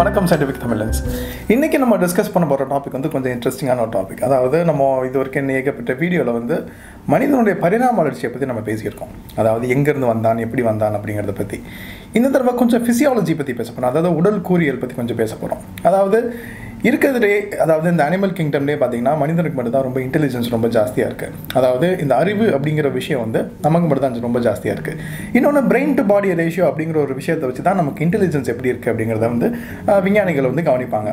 வணக்கம் சயின்டிஃபிக் தமிழன்ஸ் இன்றைக்கி நம்ம டிஸ்கஸ் பண்ண போகிற டாபிக் வந்து கொஞ்சம் இன்ட்ரெஸ்டிங்கான ஒரு டாபிக் அதாவது நம்ம இது வரைக்கும் ஏகப்பட்ட வீடியோவில் வந்து மனிதனுடைய பரிணாம வளர்ச்சியை பற்றி நம்ம பேசியிருக்கோம். அதாவது எங்கேருந்து வந்தான் எப்படி வந்தான் அப்படிங்கிறத பற்றி இந்த தடவை கொஞ்சம் ஃபிசியாலஜி பற்றி பேச போகிறோம் அதாவது உடல் கூறியல் பற்றி கொஞ்சம் பேச போகிறோம் அதாவது இருக்கிறதுலே அதாவது இந்த அனிமல் கிங்டம்லேயே பார்த்தீங்கன்னா மனிதனுக்கு மட்டும் தான் ரொம்ப இன்டெலிஜென்ஸ் ரொம்ப ஜாஸ்தியாக இருக்குது அதாவது இந்த அறிவு அப்படிங்கிற விஷயம் வந்து நமக்கு மட்டும் தான் ரொம்ப ஜாஸ்தியாக இருக்குது இன்னொன்று பிரெயின் டு பாடி ரேஷியோ அப்படிங்கிற ஒரு விஷயத்தை வச்சு தான் நமக்கு இன்டெலிஜென்ஸ் எப்படி இருக்குது அப்படிங்கிறத வந்து விஞ்ஞானிகள் வந்து கவனிப்பாங்க.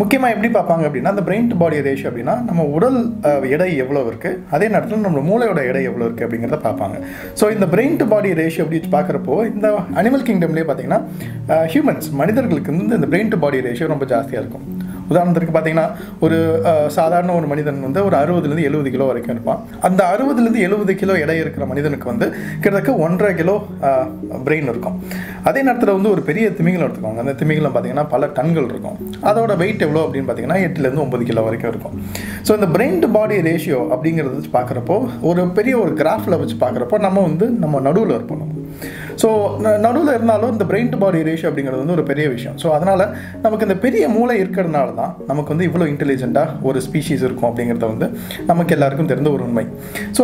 முக்கியமாக எப்படி பார்ப்பாங்க அப்படின்னா அந்த பிரெயின் டு பாடி ரேஷியோ அப்படின்னா நம்ம உடல் எடை எவ்வளோ இருக்குது அதே நேரத்தில் நம்ம மூளையோட எடை எவ்வளோ இருக்குது அப்படிங்கிறத பார்ப்பாங்க. ஸோ இந்த பிரெயின் டு பாடி ரேஷியோ அப்படி பார்க்குறப்போ இந்த அனிமல் கிங்டம்லேயே பார்த்தீங்கன்னா ஹியூமன்ஸ் மனிதர்களுக்கு வந்து இந்த பிரெயின் டு பாடி ரேஷியோ ரொம்ப ஜாஸ்தியாக இருக்கும். உதாரணத்துக்கு பார்த்தீங்கன்னா ஒரு சாதாரண ஒரு மனிதன் வந்து ஒரு அறுபதுலேருந்து எழுபது கிலோ வரைக்கும் இருப்பான். அந்த அறுபதுலேருந்து எழுபது கிலோ எடை இருக்கிற மனிதனுக்கு வந்து கிட்டத்தட்ட ஒன்றரை கிலோ பிரெயின் இருக்கும். அதே நேரத்தில் வந்து ஒரு பெரிய திமிங்கலம் எடுத்துக்கோங்க. அந்த திமிங்கலம் பார்த்தீங்கன்னா பல டன்கள் இருக்கும். அதோட வெயிட் எவ்வளோ அப்படின்னு பார்த்தீங்கன்னா எட்டுலேருந்து ஒம்பது கிலோ வரைக்கும் இருக்கும். ஸோ இந்த பிரெயின் டு பாடி ரேஷியோ அப்படிங்கிறத வச்சு பார்க்குறப்போ ஒரு பெரிய ஒரு கிராஃபில் வச்சு பார்க்குறப்போ நம்ம வந்து நம்ம நடுவில் இருப்போம் நம்ம. ஸோ நடுவில் இருந்தாலும் இந்த பிரெயின் டு பாடி ரேஷியோ அப்படிங்கிறது வந்து ஒரு பெரிய விஷயம். ஸோ அதனால் நமக்கு இந்த பெரிய மூளை இருக்கிறதுனால தான் நமக்கு வந்து இவ்வளோ இன்டெலிஜென்ட்டாக ஒரு ஸ்பீஷீஸ் இருக்கும் அப்படிங்கிறத வந்து நமக்கு எல்லாருக்கும் தெரிந்த ஒரு உண்மை. ஸோ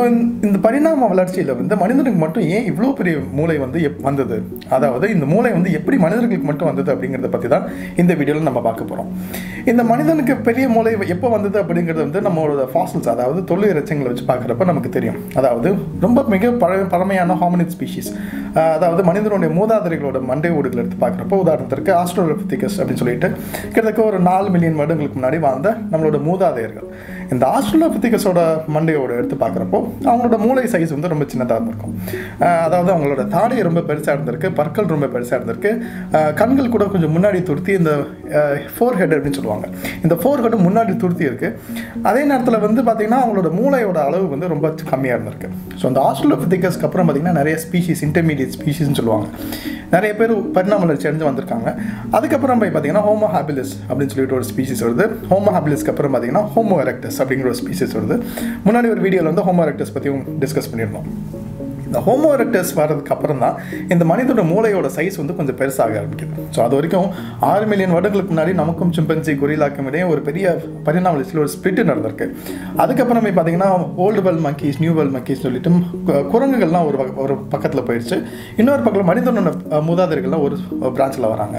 இந்த பரிணாம வளர்ச்சியில் வந்து மனிதனுக்கு மட்டும் ஏன் இவ்வளோ பெரிய மூளை வந்து எப் வந்தது? அதாவது இந்த மூளை வந்து எப்படி மனிதர்களுக்கு மட்டும் வந்தது அப்படிங்கிறத பற்றி தான் இந்த வீடியோவில் நம்ம பார்க்க போகிறோம் இந்த மனிதனுக்கு பெரிய மூளை எப்போ வந்தது அப்படிங்கிறது வந்து நம்மளோட ஃபாசல்ஸ் அதாவது தொழில் இறைச்சங்களை வச்சு பார்க்குறப்ப நமக்கு தெரியும். அதாவது ரொம்ப மிக பழ பழமையான ஹாமினிட் ஸ்பீஷீஸ் அதாவது மனிதனுடைய மூதாதைகளோட மண்டை ஓடுகள் எடுத்து பார்க்குறப்போ உதாரணத்திற்கு ஆஸ்ட்ரோலபித்திகஸ் அப்படின்னு சொல்லிட்டு கிட்டத்தட்ட ஒரு நாலு மில்லியன் வருடங்களுக்கு முன்னாடி வாழ்ந்த நம்மளோட மூதாதையர்கள். இந்த ஆஸ்ட்ரலோபித்திகஸோட மண்டையோட எடுத்து பார்க்குறப்போ அவங்களோட மூளை சைஸ் வந்து ரொம்ப சின்னதாக இருந்திருக்கும் அதாவது அவங்களோட தாடை ரொம்ப பெருசாக இருந்திருக்கு பற்கள் ரொம்ப பெருசாக இருந்திருக்கு. கண்கள் கூட கொஞ்சம் முன்னாடி துருத்தி இந்த ஃபோர் ஹெட் அப்படின்னு சொல்லுவாங்க. இந்த ஃபோர் ஹெட் முன்னாடி துருத்தி இருக்குது அதே நேரத்தில் வந்து பார்த்திங்கன்னா அவங்களோட மூளையோட அளவு வந்து ரொம்ப கம்மியாக இருந்திருக்கு. ஸோ அந்த ஆஸ்ட்ரலோபித்திகஸ்க்கு அப்புறம் பார்த்திங்கன்னா நிறைய ஸ்பீஷீஸ் இன்டர்மீடியட் ஸ்பீஷீஸ்னு சொல்லுவாங்க. நிறைய பேர் பரிணாம வளர்ச்சி அடைஞ்சு வந்திருக்காங்க. அதுக்கப்புறம் போய் பார்த்தீங்கன்னா ஹோமோ ஹாபிலிஸ் அப்படின்னு சொல்லிட்டு ஒரு ஸ்பீஷிஸ் வருது. ஹோமோ ஹாபிலிஸ்க்கு அப்புறம் பார்த்தீங்கன்னா ஹோமோ எரக்டஸ் அப்படிங்கிற ஒரு ஸ்பீஷீஸ் வருது. முன்னாடி ஒரு வீடியோவில் வந்து ஹோம் எரக்டஸ் பற்றியும் டிஸ்கஸ் பண்ணியிருந்தோம். இந்த ஹோமோ எரக்டர்ஸ் வர்றதுக்கு அப்புறம் தான் இந்த மனிதனோட மூளையோட சைஸ் வந்து கொஞ்சம் பெருசாக ஆரம்பிக்குது. ஸோ அது வரைக்கும் ஆறு மில்லியன் வருடங்களுக்கு முன்னாடி நமக்கும் சிம்பன்சி கொரிலாக்கும் இடையே ஒரு பெரிய பரிணாம வளர்ச்சியில் ஒரு ஸ்பிரிட் நடந்திருக்கு. அதுக்கப்புறமே பார்த்தீங்கன்னா old world monkeys new world monkeys சொல்லிட்டு குரங்குகள்லாம் ஒரு ஒரு பக்கத்தில் போயிடுச்சு. இன்னொரு பக்கத்தில் மனிதனோட மூதாதையர்கள்லாம் ஒரு பிரான்ச்சில் வராங்க.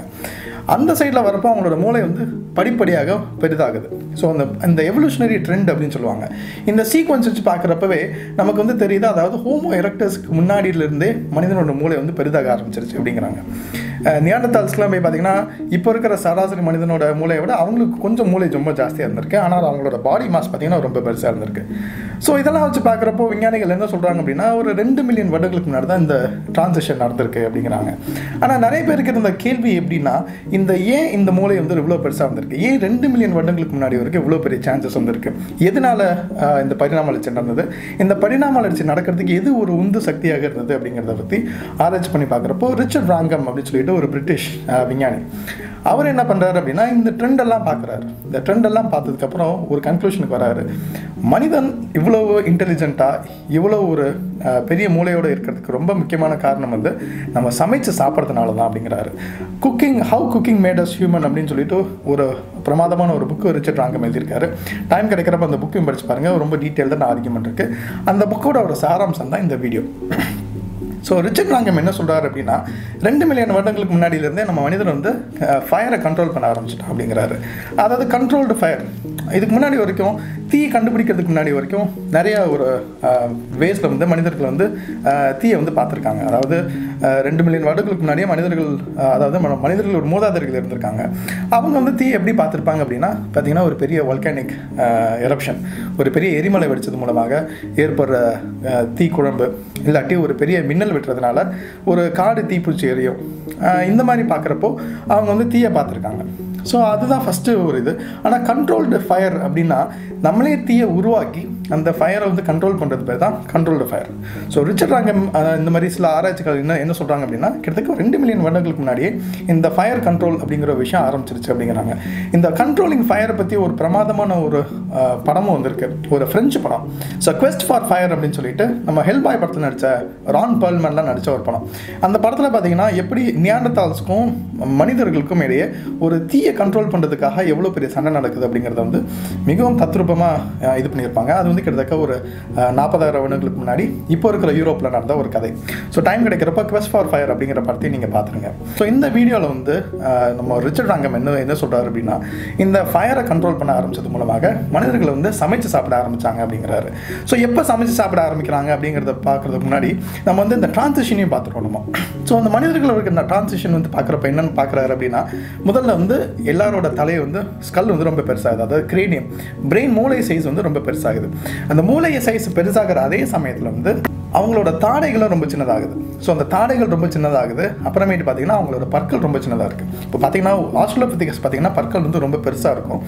அந்த சைடில் வரப்போ அவங்களோட மூளை வந்து படிப்படியாக பெரிதாகுது. ஸோ அந்த அந்த எவல்யூஷனரி ட்ரெண்ட் அப்படின்னு சொல்லுவாங்க. இந்த சீக்வன்ஸ் வச்சு பார்க்குறப்பவே நமக்கு வந்து தெரியுது அதாவது ஹோமோ எரக்டர்ஸ் முன்னாடியிலிருந்தே மனிதனோட மூளை வந்து பெரிதாக ஆரம்பிச்சிருச்சு அப்படிங்கிறாங்க. நியாண்டத்தால்ஸ்லாம் போய் பார்த்தீங்கன்னா இப்போ இருக்கிற சராசரி மனிதனோட மூளையை விட அவங்களுக்கு கொஞ்சம் மூளை ரொம்ப ஜாஸ்தியாக இருந்திருக்கு. ஆனால் அவங்களோட பாடி மாஸ் பார்த்தீங்கன்னா ரொம்ப பெருசாக இருந்திருக்கு. ஸோ இதெல்லாம் வச்சு பார்க்குறப்போ விஞ்ஞானிகள் என்ன சொல்கிறாங்க அப்படின்னா ஒரு ரெண்டு மில்லியன் வருடங்களுக்கு முன்னாடி தான் இந்த டிரான்சிஷன் நடந்திருக்கு அப்படிங்கிறாங்க. ஆனால் நிறைய பேருக்கு இருந்த கேள்வி எப்படின்னா இந்த ஏன் இந்த மூளை வந்து இவ்வளோ பெருசாக வந்திருக்கு? ஏன் ரெண்டு மில்லியன் வருடங்களுக்கு முன்னாடி வரைக்கும் இவ்வளோ பெரிய சான்சஸ் வந்திருக்கு? எதனால இந்த பரிணாம வளர்ச்சி நடந்தது? இந்த பரிணாம வளர்ச்சி நடக்கிறதுக்கு எது ஒரு உந்து சக்தியாக இருந்தது அப்படிங்கிறத பற்றி ஆராய்ச்சி பண்ணி பார்க்குறப்போ ரிச்சர்ட் ராங்கம் அப்படின்னு சொல்லிட்டு ஒரு பிரிட்டிஷ் விஞ்ஞானி. அவர் என்ன பண்ணுறாரு அப்படின்னா இந்த ட்ரெண்ட் எல்லாம் பார்க்குறாரு இந்த ட்ரெண்ட் எல்லாம் பார்த்ததுக்கப்புறம் ஒரு கன்க்ளூஷனுக்கு வராரு. மனிதன் இவ்வளோ இன்டெலிஜென்ட்டாக இவ்வளோ ஒரு பெரிய மூளையோடு இருக்கிறதுக்கு ரொம்ப முக்கியமான காரணம் வந்து நம்ம சமைச்சு சாப்பிட்றதுனால தான் அப்படிங்கிறாரு. Cooking how cooking made us human அப்படின்னு சொல்லிட்டு ஒரு பிரமாதமான ஒரு புக்கு ரிச்சர்ட் ராங்கம் எழுதியிருக்காரு. டைம் கிடைக்கிறப்ப அந்த புக்கையும் படிச்சு பாருங்க. ரொம்ப டீட்டெயில்டாக நான் ஆர்கியூமெண்ட் இருக்குது அந்த புக்கோட ஒரு சாராம்சம் தான் இந்த வீடியோ ஸோ ரிச்சர்ட் ராங்கம் என்ன சொல்கிறார் அப்படின்னா ரெண்டு மில்லியன் வருடங்களுக்கு முன்னாடியிலேருந்தே நம்ம மனிதர் வந்து ஃபயரை கண்ட்ரோல் பண்ண ஆரம்பிச்சிட்டோம் அப்படிங்கிறாரு. அதாவது கண்ட்ரோல்டு ஃபயர் இதுக்கு முன்னாடி வரைக்கும் தீயை கண்டுபிடிக்கிறதுக்கு முன்னாடி வரைக்கும் நிறைய ஒரு வேஸில் வந்து மனிதர்கள் வந்து தீயை வந்து பார்த்துருக்காங்க. அதாவது ரெண்டு மில்லியன் வருடங்களுக்கு முன்னாடியே மனிதர்கள் அதாவது மனிதர்கள் ஒரு மூதாதையர்கள் இருந்திருக்காங்க. அவங்க வந்து தீ எப்படி பார்த்துருப்பாங்க அப்படின்னா பார்த்தீங்கன்னா ஒரு பெரிய வல்கானிக் எரப்ஷன் ஒரு பெரிய எரிமலை வெடிச்சது மூலமாக ஏற்படுற தீ குழம்பு இல்லாட்டி ஒரு பெரிய மின்னல் வெட்டுறதுனால ஒரு காடு தீப்பூச்சி எரியும். இந்த மாதிரி பார்க்குறப்போ அவங்க வந்து தீயை பார்த்துருக்காங்க. ஸோ அதுதான் ஃபஸ்ட்டு ஒரு இது. ஆனால் கண்ட்ரோல்டு ஃபயர் அப்படின்னா நம்மளே தீயை உருவாக்கி அந்த ஃபயரை வந்து கண்ட்ரோல் பண்ணுறது பேர் தான் controlled fire so Richard Wrangham இந்த மாதிரி சில ஆராய்ச்சிகள் என்ன என்ன சொல்கிறாங்க அப்படின்னா கிட்டத்தட்ட ஒரு ரெண்டு மில்லியன் வருடங்களுக்கு முன்னாடியே இந்த ஃபயர் கண்ட்ரோல் அப்படிங்கிற விஷயம் ஆரம்பிச்சிருச்சு அப்படிங்கிறாங்க. இந்த கண்ட்ரோலிங் ஃபயரை பற்றி ஒரு பிரமாதமான ஒரு படமும் வந்திருக்கு. ஒரு ஃப்ரெஞ்சு படம். ஸோ குவெஸ்ட் ஃபார் ஃபயர் அப்படின்னு சொல்லிட்டு நம்ம ஹெல்பாய் படத்தில் நடித்த ரான் பர்ல்மென்லாம் நடித்த ஒரு படம். அந்த படத்தில் பார்த்தீங்கன்னா எப்படி நியாண்டத்தால்ஸ்க்கும் மனிதர்களுக்கும் இடையே ஒரு தீயை கண்ட்ரோல் பண்ணுறதுக்காக எவ்வளோ பெரிய சண்டை நடக்குது அப்படிங்கிறத வந்து மிகவும் தத்ரூபமாக இது பண்ணியிருப்பாங்க. அது வந்து கிட்டத்தக்க ஒரு நாற்பதாயிரம் வருடங்களுக்கு முன்னாடி இப்போ இருக்கிற யூரோப்பில் நடந்த ஒரு கதை. ஸோ டைம் கிடைக்கிறப்ப குவெஸ்ட் ஃபார் ஃபயர் அப்படிங்கிற படத்தையும் நீங்கள் பார்த்துருங்க ஸோ இந்த வீடியோவில் வந்து நம்ம ரிச்சர்ட் அங்கம் என்ன என்ன சொல்கிறாரு அப்படின்னா இந்த ஃபயரை கண்ட்ரோல் பண்ண ஆரம்பிச்சது மூலமாக மனிதர்கள் வந்து சமைச்சு சாப்பிட ஆரம்பித்தாங்க அப்படிங்கிறாரு. ஸோ எப்போ சமைச்சு சாப்பிட ஆரம்பிக்கிறாங்க அப்படிங்கிறத பார்க்கறதுக்கு முன்னாடி நம்ம வந்து இந்த டிரான்சிஷனையும் பார்த்துருவோம் நம்ம. ஸோ அந்த மனிதர்கள் இருக்கிற இந்த டிரான்சிஷன் வந்து பார்க்குறப்ப என்னன்னு பார்க்குறாரு அப்படின்னா முதல்ல வந்து எல்லாரோட தலையை வந்து ஸ்கல் வந்து ரொம்ப பெருசாகுது. அதாவது கிரேனியம் பிரெயின் மூளை சைஸ் வந்து ரொம்ப பெருசாகுது. அந்த மூளை சைஸ் பெருசாகிற அதே சமயத்தில் வந்து அவங்களோட தாடைகளும் ரொம்ப சின்னதாகுது. ஸோ அந்த தாடைகள் ரொம்ப சின்னதாகுது. அப்புறமேட்டு பார்த்தீங்கன்னா அவங்களோட பற்கள் ரொம்ப சின்னதாக இருக்குது இப்போ பார்த்தீங்கன்னா ஆஸ்ட்ரோலோபித்திகஸ் பார்த்தீங்கன்னா பற்கள் வந்து ரொம்ப பெருசாக இருக்கும்.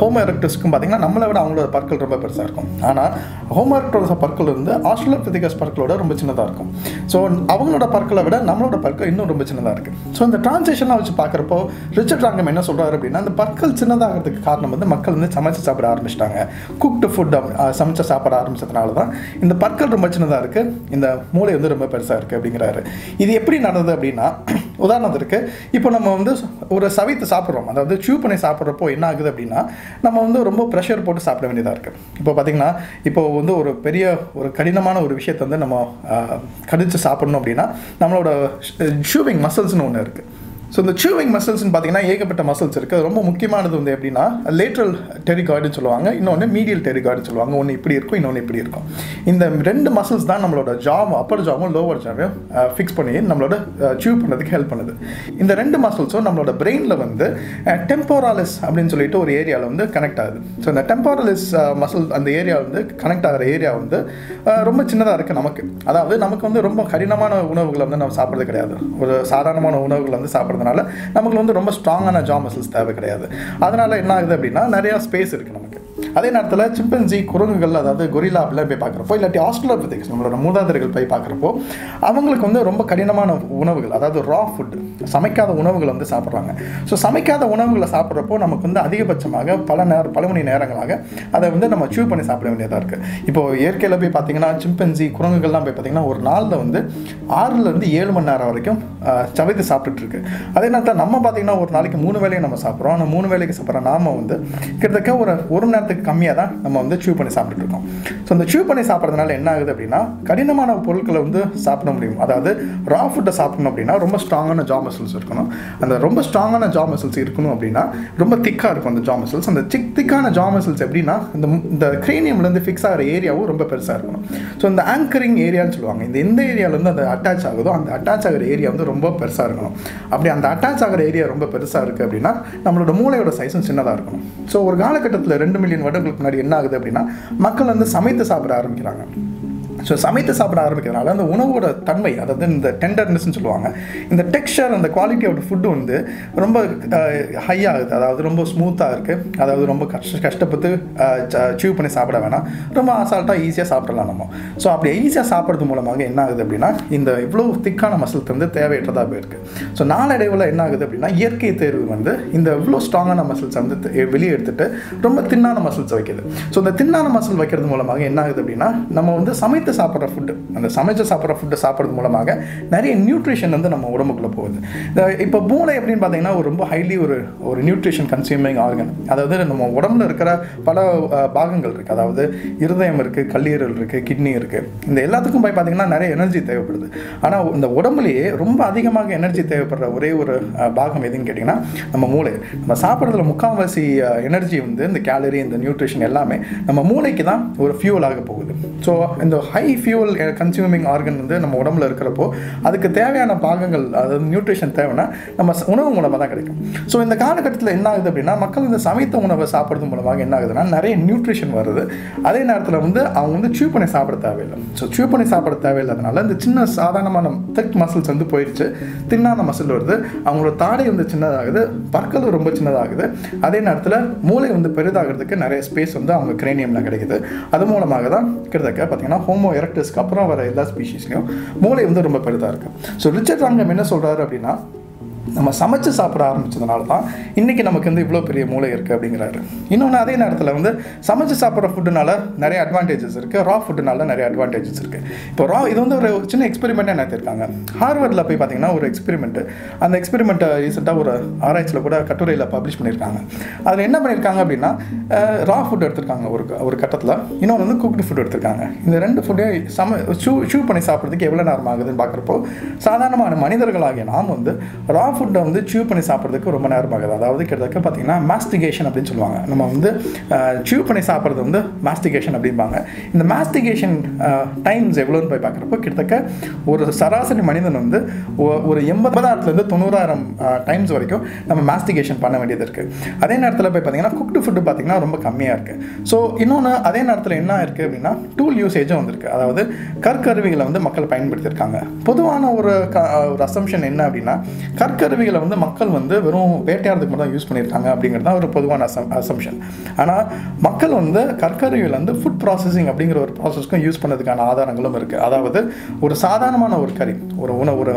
ஹோமோ எரக்டஸ்க்கும் பார்த்தீங்கன்னா நம்மளை விட அவங்களோட பற்கள் ரொம்ப பெருசாக இருக்கும். ஆனால் ஹோமோ எரக்டோட பற்கள் வந்து ஆஸ்ட்ரோலோபித்திகஸ் பற்களோட ரொம்ப சின்னதாக இருக்கும். ஸோ அவங்களோட பற்களை விட நம்மளோட பற்கள் இன்னும் ரொம்ப சின்னதாக இருக்குது ஸோ இந்த டிரான்சேஷனாக வச்சு பார்க்குறப்போ ரிச்சர்ட் ராங்கம் என்ன சொல்கிறாரு அப்படின்னா அந்த பற்கள் சின்னதாகிறதுக்கு காரணம் வந்து மக்கள் வந்து சமைச்சு சாப்பிட ஆரம்பிச்சிட்டாங்க. குக்டு ஃபுட் சமைச்சு சாப்பிட ஆரம்பிச்சதுனால தான் இந்த பற்கள் ரொம்ப சின்னதாக இருக்குது இந்த மூளை வந்து ரொம்ப பெருசாக இருக்குது அப்படிங்கிறாரு. இது எப்படி நடந்தது அப்படின்னா உதாரணத்திற்கு இப்போ நம்ம வந்து ஒரு சவித்து சாப்பிட்றோம். அதாவது சூ பண்ணி சாப்பிட்றப்போ என்ன ஆகுது அப்படின்னா நம்ம வந்து ரொம்ப ப்ரெஷர் போட்டு சாப்பிட வேண்டியதாக இருக்குது இப்போ பார்த்தீங்கன்னா இப்போ வந்து ஒரு பெரிய ஒரு கடினமான ஒரு விஷயத்தை வந்து நம்ம கடித்து சாப்பிட்ணும் சாப்பிடணும் அப்படின்னா நம்மளோட ஷூவிங் மசில்ஸ்னு ஒன்று இருக்குது ஸோ இந்த சூவிங் மசில்ஸ்னு பார்த்தீங்கன்னா ஏகப்பட்ட மசில்ஸ் இருக்குது ரொம்ப முக்கியமானது வந்து எப்படின்னா லேட்ரல் டெரிகாய்டுன்னு சொல்லுவாங்க. இன்னொன்று மீடியல் டெரிகாய்டுன்னு சொல்லுவாங்க. ஒன்று இப்படி இருக்கும் இன்னொன்று இப்படி இருக்கும். இந்த ரெண்டு மசில்ஸ் தான் நம்மளோட ஜாம் அப்பர் ஜாமும் லோவர் ஜாமையும் ஃபிக்ஸ் பண்ணி நம்மளோட uh, சூவ் பண்ணுறதுக்கு ஹெல்ப் பண்ணுது. இந்த ரெண்டு மசில்ஸும் நம்மளோட பிரெயினில் வந்து uh, டெம்போராலிஸ் அப்படின்னு சொல்லிட்டு ஒரு ஏரியாவில் வந்து கனெக்ட் ஆகுது. ஸோ இந்த டெம்போராலிஸ் மசில் uh, அந்த ஏரியா வந்து கனெக்ட் ஆகிற ஏரியா வந்து ரொம்ப சின்னதாக இருக்குது நமக்கு. அதாவது நமக்கு வந்து ரொம்ப கடினமான உணவுகளை வந்து நம்ம சாப்பிட்றது கிடையாது. ஒரு சாதாரணமான உணவுகளை வந்து சாப்பிட்றது இருக்கிறதுனால நமக்கு வந்து ரொம்ப ஸ்ட்ராங்கான ஜா மசில்ஸ் தேவை கிடையாது. அதனால என்ன ஆகுது அப்படின்னா நிறையா ஸ்பேஸ் இருக்குது நமக்கு. அதே நேரத்தில் சிம்பன்சி குரங்குகள் அதாவது கொரில்லா அப்படிலாம் போய் பார்க்குறப்போ இல்லாட்டி ஆஸ்ட்ரலோபிதிக்ஸ் நம்மளோட மூதாதையர்கள் போய் பார்க்குறப்போ அவங்களுக்கு வந்து ரொம்ப கடினமான உணவுகள் அதாவது ரா ஃபுட் சமைக்காத உணவுகளை வந்து சாப்பிட்றாங்க. ஸோ சமைக்காத உணவுகளை சாப்பிட்றப்போ நமக்கு வந்து அதிகபட்சமாக பல நேரம் பல மணி நேரங்களாக அதை வந்து நம்ம சூவ் பண்ணி சாப்பிட வேண்டியதாக இருக்குது இப்போ இயற்கையில் போய் பார்த்தீங்கன்னா சிம்பன்சி குரங்குகள்லாம் போய் பார்த்தீங்கன்னா ஒரு நாளில் வந்து ஆறுலேருந்து ஏழு மணி நேரம் வரைக்கும் சவைத்து சாப்பிட்டுட்டு இருக்கு. அதே நேரத்தில் நம்ம பார்த்தீங்கன்னா ஒரு நாளைக்கு மூணு வேளையும் நம்ம சாப்பிட்றோம். ஆனால் மூணு வேளைக்கு சாப்பிட்ற நாம வந்து கிட்டத்தட்ட ஒரு ஒரு நேரத்துக்கு சத்துக்கு கம்மியாக தான் நம்ம வந்து சூ பண்ணி சாப்பிட்டுருக்கோம் இருக்கோம். ஸோ அந்த சூ பண்ணி சாப்பிட்றதுனால என்ன ஆகுது அப்படின்னா கடினமான பொருட்களை வந்து சாப்பிட முடியும். அதாவது ரா ஃபுட்டை சாப்பிடணும் அப்படின்னா ரொம்ப ஸ்ட்ராங்கான ஜா மசில்ஸ் இருக்கணும். அந்த ரொம்ப ஸ்ட்ராங்கான ஜா மசில்ஸ் இருக்கணும் அப்படின்னா ரொம்ப திக்காக இருக்கும் அந்த ஜா மசில்ஸ் அந்த சிக் திக்கான ஜா மசில்ஸ் எப்படின்னா இந்த இந்த craniumல-இருந்து ஃபிக்ஸ் ஆகிற ஏரியாவும் ரொம்ப பெருசாக இருக்கணும். ஸோ இந்த ஆங்கரிங் ஏரியான்னு சொல்லுவாங்க. இந்த எந்த ஏரியாவிலேருந்து அந்த அட்டாச் ஆகுதோ அந்த அட்டாச் ஆகிற ஏரியா வந்து ரொம்ப பெருசாக இருக்கணும். அப்படி அந்த அட்டாச் ஆகிற ஏரியா ரொம்ப பெருசாக இருக்குது அப்படின்னா நம்மளோட மூளையோட சைஸும் சின்னதாக இருக்கணும். ஸோ ஒரு காலகட்டத்தில் ரெண்டு மில்லியன் வருடங்களுக்கு முன்னாடி என்ன ஆகுது அப்படின்னா மக்கள் வந்து சமைத்து சாப்பிட ஆரம்பிக்கிறாங்க. ஸோ சமைத்து சாப்பிட ஆரம்பிக்கிறதுனால அந்த உணவோட தன்மை அதாவது இந்த டெண்டர்னஸ்ன்னு சொல்லுவாங்க இந்த டெக்ஸ்சர் அந்த குவாலிட்டி ஆஃப் ஃபுட்டு வந்து ரொம்ப ஹையாகுது அதாவது ரொம்ப ஸ்மூத்தாக இருக்குது அதாவது ரொம்ப கஷ்ட கஷ்டப்பட்டு சீவ் பண்ணி சாப்பிட வேணாம். ரொம்ப அசால்ட்டாக ஈஸியாக சாப்பிடலாம் நம்ம. ஸோ அப்படி ஈஸியாக சாப்பிட்றது மூலமாக என்ன ஆகுது அப்படின்னா இந்த இவ்வளோ திக்கான மசில்ஸ் வந்து தேவையற்றதாக போயிருக்கு. ஸோ நாளடைவில் என்ன ஆகுது அப்படின்னா இயற்கை தேர்வு வந்து இந்த இவ்வளோ ஸ்ட்ராங்கான மசில்ஸை வந்து வெளியே எடுத்துகிட்டு ரொம்ப தின்னான மசில்ஸ் வைக்கிது. ஸோ இந்த தின்னான மசில் வைக்கிறது மூலமாக என்ன ஆகுது அப்படின்னா நம்ம வந்து சமைத்து சாப்பிட்ற ஃபுட்டு அந்த சமைச்சு சாப்பிட்ற ஃபுட்டை சாப்பிட்றது மூலமாக நிறைய நியூட்ரிஷன் வந்து நம்ம உடம்புக்குள்ளே போகுது. இந்த இப்போ மூளை எப்படின்னு பார்த்தீங்கன்னா ஒரு ரொம்ப ஹைலி ஒரு ஒரு நியூட்ரிஷன் கன்சியூமிங் ஆர்கன் அதாவது நம்ம உடம்புல இருக்கிற பல பாகங்கள் இருக்குது அதாவது இருதயம் இருக்குது கல்லீரல் இருக்குது கிட்னி இருக்குது இந்த எல்லாத்துக்கும் போய் பார்த்தீங்கன்னா நிறைய எனர்ஜி தேவைப்படுது. ஆனால் இந்த உடம்புலேயே ரொம்ப அதிகமாக எனர்ஜி தேவைப்படுற ஒரே ஒரு பாகம் எதுன்னு கேட்டிங்கன்னா நம்ம மூளை. நம்ம சாப்பிட்றதுல முக்கால்வாசி எனர்ஜி வந்து இந்த கேலரி இந்த நியூட்ரிஷன் எல்லாமே நம்ம மூளைக்கு தான் ஒரு ஃபியூவல் ஆக போகுது. ஸோ இந்த high high fuel consuming organ வந்து நம்ம உடம்புல இருக்கிறப்போ அதுக்கு தேவையான பாகங்கள் அதாவது நியூட்ரிஷன் தேவைன்னா நம்ம உணவு மூலமாக தான் கிடைக்கும். ஸோ இந்த காலகட்டத்தில் என்ன ஆகுது அப்படின்னா மக்கள் இந்த சமைத்த உணவை சாப்பிட்றது மூலமாக என்ன ஆகுதுன்னா நிறைய நியூட்ரிஷன் வருது. அதே நேரத்தில் வந்து அவங்க வந்து சூ பண்ணி சாப்பிட தேவையில்லை. ஸோ சூ பண்ணி சாப்பிட தேவையில்லாதனால இந்த சின்ன சாதாரணமான திக் மசில்ஸ் வந்து போயிடுச்சு. தின்னான மசில் வருது. அவங்களோட தாடை வந்து சின்னதாகுது. பற்கள் ரொம்ப சின்னதாகுது. அதே நேரத்தில் மூளை வந்து பெரிதாகிறதுக்கு நிறைய ஸ்பேஸ் வந்து அவங்க கிரேனியமில் கிடைக்குது. அது மூலமாக தான் கிட்டத்தட்ட பார்த்தீங்கன்னா ஹோமோ எரக்டஸ்க்கு அப்புறம் வர எல்லா ஸ்பீஷீஸ்லையும் மூளை வந்து ரொம்ப பெரிதாக இருக்குது ஸோ ரிச்சர்ட் ராங்கம் என்ன சொல்கிறாரு அப்படின்னா நம்ம சமைச்சு சாப்பிட ஆரம்பிச்சதுனால தான் இன்றைக்கி நமக்கு வந்து இவ்வளோ பெரிய மூளை இருக்குது அப்படிங்கிறாரு. இன்னொன்று அதே நேரத்தில் வந்து சமைச்சு சாப்பிட்ற ஃபுட்டுனால நிறைய அட்வான்டேஜஸ் இருக்குது ரா ஃபுட்டுனால நிறைய அட்வான்டேஜஸ் இருக்குது இப்போ ரா இது வந்து ஒரு சின்ன எக்ஸ்பெரிமெண்ட்டாக நடத்திருக்காங்க ஹார்வர்டில் போய் பார்த்தீங்கன்னா ஒரு எக்ஸ்பெரிமெண்ட்டு அந்த எக்ஸ்பெரிமெண்ட்டை ரீசெண்டாக ஒரு ஆராய்ச்சியில் கூட கட்டுரையில் பப்ளிஷ் பண்ணியிருக்காங்க. அதில் என்ன பண்ணியிருக்காங்க அப்படின்னா ரா ஃபுட் எடுத்திருக்காங்க ஒரு ஒரு கட்டத்தில். இன்னொன்று வந்து குக்டு ஃபுட் எடுத்திருக்காங்க. இந்த ரெண்டு ஃபுட்டையும் சம ஷூ ஷூ பண்ணி சாப்பிட்றதுக்கு எவ்வளோ நேரம் ஆகுதுன்னு பார்க்குறப்போ சாதாரணமான மனிதர்களாகிய நாம் வந்து ரா ஃபுட் ஃபுட்டை வந்து சியூ பண்ணி சாப்பிட்றதுக்கு ரொம்ப நேரம் ஆகுது. அதாவது கிட்டத்தட்ட பார்த்தீங்கன்னா மாஸ்டிகேஷன் அப்படின்னு சொல்லுவாங்க. நம்ம வந்து சியூ பண்ணி சாப்பிட்றது வந்து மாஸ்டிகேஷன் அப்படிம்பாங்க. இந்த மாஸ்டிகேஷன் டைம்ஸ் எவ்வளோன்னு போய் பார்க்குறப்போ கிட்டத்தட்ட ஒரு சராசரி மனிதன் வந்து ஒ- ஒரு எண்பதாயிரத்துலேருந்து தொண்ணூறாயிரம் டைம்ஸ் வரைக்கும் நம்ம மாஸ்டிகேஷன் பண்ண வேண்டியது இருக்குது அதே நேரத்தில் போய் பார்த்தீங்கன்னா குக்டு ஃபுட்டு பார்த்தீங்கன்னா ரொம்ப கம்மியாக இருக்குது ஸோ இன்னொன்று அதே நேரத்தில் என்ன இருக்குது அப்படின்னா டூல் யூசேஜும் வந்திருக்கு. அதாவது கற்கருவிகளை வந்து மக்கள் பயன்படுத்தியிருக்காங்க. பொதுவான ஒரு க ஒரு அசம்ஷன் என்ன அப்படின்னா கருவிகளை வந்து மக்கள் வந்து வெறும் வேட்டையாடுறதுக்கு மட்டும் தான் யூஸ் பண்ணியிருக்காங்க அப்படிங்கிறது தான் ஒரு பொதுவான அசம் அசம்ஷன் ஆனால் மக்கள் வந்து கற்கருவியில் வந்து ஃபுட் ப்ராசஸிங் அப்படிங்கிற ஒரு ப்ராசஸ்க்கும் யூஸ் பண்ணதுக்கான ஆதாரங்களும் இருக்குது அதாவது ஒரு சாதாரணமான ஒரு கறி ஒரு உணவு ஒரு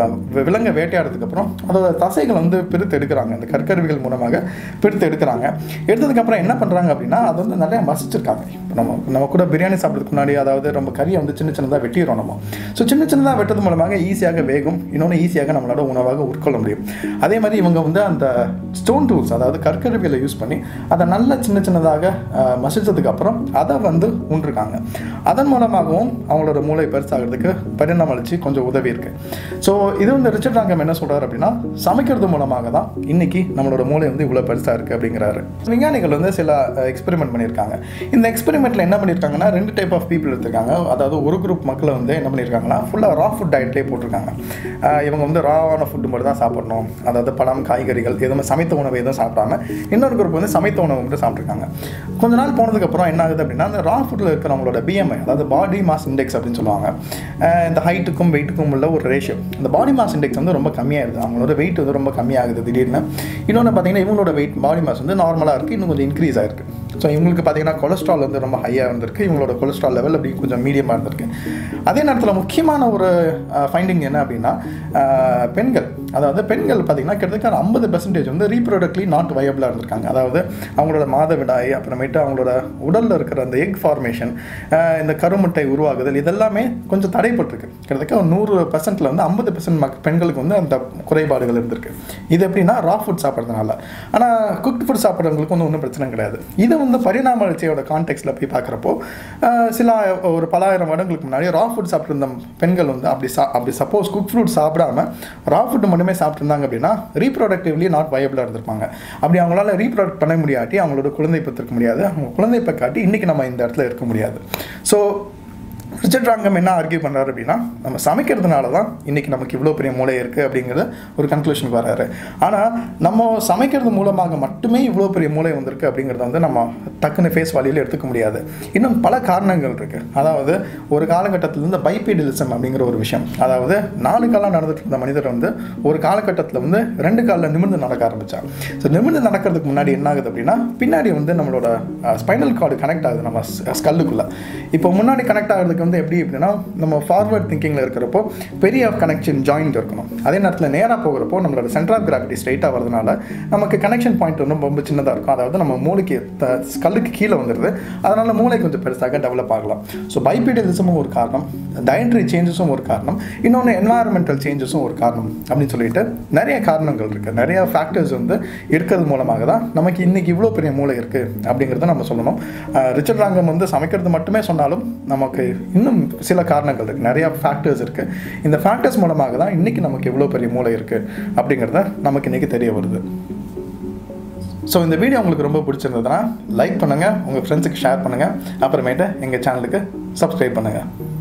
விலங்கை வேட்டையாடுறதுக்கு அப்புறம் அதோட தசைகளை வந்து பிரித்து எடுக்கிறாங்க. அந்த கற்கருவிகள் மூலமாக பிரித்து எடுக்கிறாங்க. எடுத்ததுக்கப்புறம் என்ன பண்ணுறாங்க அப்படின்னா அது வந்து நிறைய மசிச்சிருக்காங்க இப்போ நம்ம நம்ம கூட பிரியாணி சாப்பிட்றதுக்கு முன்னாடி அதாவது ரொம்ப கறியை வந்து சின்ன சின்னதாக வெட்டிடுறோம் நம்ம. ஸோ சின்ன சின்னதாக வெட்டது மூலமாக ஈஸியாக வேகும். இன்னொன்று ஈஸியாக நம்மளோட உணவாக உட்கொள்ள முடியும். அதே மாதிரி இவங்க வந்து அந்த ஸ்டோன் டூல்ஸ் அதாவது கற்கருவியலை யூஸ் பண்ணி அதை நல்ல சின்ன சின்னதாக மசித்ததுக்கப்புறம் மசிச்சதுக்கு அப்புறம் அதை வந்து உண்டிருக்காங்க அதன் மூலமாகவும் அவங்களோட மூளை பெருசாகிறதுக்கு பரிணாமம் அளிச்சு கொஞ்சம் உதவி இருக்கு. ஸோ இது வந்து ரிச்சர்ட் ராங்கம் என்ன சொல்கிறார் அப்படின்னா சமைக்கிறது மூலமாக தான் இன்னைக்கு நம்மளோட மூளை வந்து இவ்வளோ பெருசாக இருக்குது அப்படிங்கிறாரு. விஞ்ஞானிகள் வந்து சில எக்ஸ்பெரிமெண்ட் பண்ணியிருக்காங்க. இந்த எக்ஸ்பெரிமெண்ட்டில் என்ன பண்ணியிருக்காங்கன்னா ரெண்டு டைப் ஆஃப் பீப்புள் எடுத்திருக்காங்க. அதாவது ஒரு குரூப் மக்களை வந்து என்ன பண்ணியிருக்காங்கன்னா ஃபுல்லாக ரா ஃபுட் டயட்லேயே போட்டிருக்காங்க. இவங்க வந்து ராவான ஃபுட்டு மட்டும் தான் சாப்பிடணும். அதாவது பழம் காய்கறிகள் எதுவுமே சமைத்த உணவு எதுவும் சாப்பிடாம இன்னொரு குரூப் வந்து சமைத்த உணவு மட்டும் சாப்பிட்ருக்காங்க கொஞ்ச நாள் போனதுக்கப்புறம் என்ன ஆகுது அப்படின்னா அந்த ரா ஃபுட்டில் இருக்கிறவங்களோட பிஎம்ஐ அதாவது பாடி மாஸ் இண்டெக்ஸ் அப்படின்னு சொல்லுவாங்க இந்த ஹைட்டுக்கும் வெயிட்டுக்கும் உள்ள ஒரு ரேஷியோ இந்த பாடி மாஸ் இண்டெக்ஸ் வந்து ரொம்ப கம்மியாகிடுது அவங்களோட வெயிட் வந்து ரொம்ப கம்மியாகுது திடீர்னு. இன்னொன்று பார்த்தீங்கன்னா இவங்களோட வெயிட் பாடி மாஸ் வந்து நார்மலாக இருக்குது இன்னும் கொஞ்சம் இன்க்ரீஸ் ஆயிருக்கு. ஸோ இவங்களுக்கு பார்த்தீங்கன்னா கொலஸ்ட்ரால் வந்து ரொம்ப ஹையாக இருந்திருக்கு. இவங்களோட கொலஸ்ட்ரால் லெவல் அப்படி கொஞ்சம் மீடியமாக இருந்திருக்கு. அதே நேரத்தில் முக்கியமான ஒரு ஃபைண்டிங் என்ன அப்படின்னா பெண்கள். அதாவது பெண்கள் பார்த்தீங்கன்னா கிட்டத்தட்ட ஐம்பது பெர்சன்டேஜ் வந்து ரீப்ரொடக்ட்லி நாட் வயபிளாக இருந்திருக்காங்க. அதாவது அவங்களோட மாதவிடாய் அப்புறமேட்டு அவங்களோட உடலில் இருக்கிற அந்த எக் ஃபார்மேஷன் இந்த கருமுட்டை உருவாகுதல் இதெல்லாமே கொஞ்சம் தடைப்பட்டிருக்கு. கிட்டத்தட்ட ஒரு நூறு பர்சன்ட்டில் வந்து ஐம்பது பர்சன்ட் மக் பெண்களுக்கு வந்து அந்த குறைபாடுகள் இருந்திருக்கு. இது எப்படின்னா ரா ஃபுட் சாப்பிட்றதுனால. ஆனால் குக்ட் ஃபுட் சாப்பிட்றவங்களுக்கு வந்து ஒன்றும் பிரச்சனை கிடையாது. இது வந்து பரிணாம வளர்ச்சியோட கான்டெக்ட்ல போய் பார்க்குறப்போ சில ஒரு பலாயிரம் வருடங்களுக்கு முன்னாடி ரா ஃபுட் சாப்பிட்ருந்த பெண்கள் வந்து அப்படி சா அப்படி சப்போஸ் குக் ஃபுட் சாப்பிடாம ரா ஃபுட் மட்டுமே சாப்பிட்ருந்தாங்க அப்படின்னா ரீப்ரொடக்டிவ்லி நாட் வயபிளாக இருந்திருப்பாங்க. அப்படி அவங்களால ரீப்ரொடக்ட் பண்ண முடியாட்டி அவங்களோட குழந்தை பெற்றிருக்க முடியாது. அவங்க குழந்தை காட்டி இன்னைக்கு நம்ம இந்த இடத்துல இருக்க முடியாது. ஸோ ரிச்சர்ட் ராங்கம் என்ன ஆர்கியூ பண்ணுறாரு அப்படின்னா நம்ம சமைக்கிறதுனால தான் இன்றைக்கி நமக்கு இவ்வளோ பெரிய மூளை இருக்குது அப்படிங்கிறத ஒரு கன்க்ளூஷன் வராரு ஆனால் நம்ம சமைக்கிறது மூலமாக மட்டுமே இவ்வளோ பெரிய மூளை வந்திருக்கு அப்படிங்கிறத வந்து நம்ம டக்குன்னு ஃபேஸ் வழியில் எடுத்துக்க முடியாது. இன்னும் பல காரணங்கள் இருக்குது அதாவது ஒரு காலகட்டத்தில் இருந்து பைபீடிலிசம் அப்படிங்கிற ஒரு விஷயம். அதாவது நாலு காலம் நடந்துட்டு இருந்த மனிதர் வந்து ஒரு காலகட்டத்தில் வந்து ரெண்டு காலில் நிமிர்ந்து நடக்க ஆரம்பித்தாங்க ஸோ நிமிர்ந்து நடக்கிறதுக்கு முன்னாடி என்ன ஆகுது அப்படின்னா பின்னாடி வந்து நம்மளோட ஸ்பைனல் கார்டு கனெக்ட் ஆகுது நம்ம ஸ்கல்லுக்குள்ளே. இப்போ முன்னாடி கனெக்ட் ஆகிறதுக்கு வந்து எப்படி அப்படின்னா நம்ம ஃபார்வர்ட் திங்கிங்கில் இருக்கிறப்போ பெரிய கனெக்ஷன் ஜாயிண்ட் இருக்கணும். அதே நேரத்தில் நேராக போகிறப்போ நம்மளோட சென்டர் ஆஃப் கிராவிட்டி ஸ்ட்ரைட்டாக வரதுனால நமக்கு கனெக்ஷன் பாயிண்ட் வந்து ரொம்ப சின்னதாக இருக்கும். அதாவது நம்ம மூளைக்கு கல்லுக்கு கீழே வந்துடுது அதனால மூளை கொஞ்சம் பெருசாக டெவலப் ஆகலாம். ஸோ பைபீடியலிசமும் ஒரு காரணம். டயட்ரி சேஞ்சஸும் ஒரு காரணம். இன்னொன்று என்வாரன்மெண்டல் சேஞ்சஸும் ஒரு காரணம் அப்படின்னு சொல்லிட்டு நிறைய காரணங்கள் இருக்குது நிறைய ஃபேக்டர்ஸ் வந்து இருக்கிறது மூலமாக தான் நமக்கு இன்றைக்கி இவ்வளோ பெரிய மூளை இருக்குது அப்படிங்கிறத நம்ம சொல்லணும். ரிச்சர்ட் ராங்கம் வந்து சமைக்கிறது மட்டுமே சொன்னாலும் நமக்கு இன்னும் சில காரணங்கள் இருக்குது நிறையா ஃபேக்டர்ஸ் இருக்குது இந்த ஃபேக்டர்ஸ் மூலமாக தான் இன்றைக்கி நமக்கு எவ்வளோ பெரிய மூளை இருக்குது அப்படிங்கிறத நமக்கு இன்றைக்கி தெரிய வருது. ஸோ இந்த வீடியோ உங்களுக்கு ரொம்ப பிடிச்சிருந்ததுன்னா லைக் பண்ணுங்கள் உங்கள் ஃப்ரெண்ட்ஸுக்கு ஷேர் பண்ணுங்கள் அப்புறமேட்டு எங்கள் சேனலுக்கு சப்ஸ்கிரைப் பண்ணுங்கள்